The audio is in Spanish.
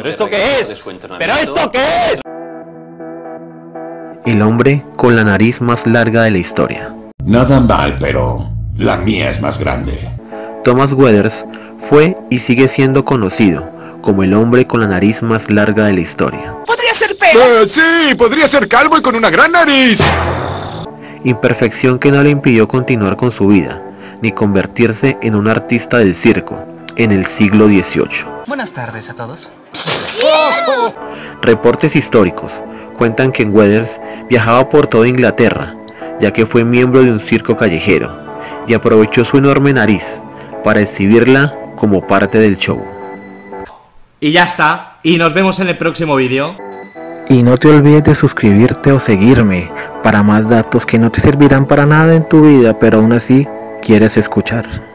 ¿Pero esto qué es? ¿Pero esto qué es? El hombre con la nariz más larga de la historia. Nada mal, pero la mía es más grande. Thomas Weathers fue y sigue siendo conocido como el hombre con la nariz más larga de la historia. ¡Podría ser pelo! Eh, sí, podría ser calvo y con una gran nariz. Imperfección que no le impidió continuar con su vida, ni convertirse en un artista del circo en el siglo XVIII. Buenas tardes a todos. Reportes históricos cuentan que Weathers viajaba por toda Inglaterra, ya que fue miembro de un circo callejero, y aprovechó su enorme nariz para exhibirla como parte del show. Y ya está, y nos vemos en el próximo vídeo. Y no te olvides de suscribirte o seguirme para más datos que no te servirán para nada en tu vida, pero aún así quieres escuchar.